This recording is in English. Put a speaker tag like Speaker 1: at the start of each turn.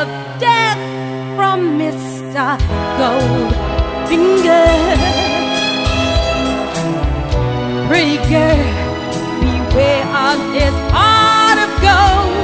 Speaker 1: of death from Mr. Goldfinger. Pretty girl, beware of this heart of gold.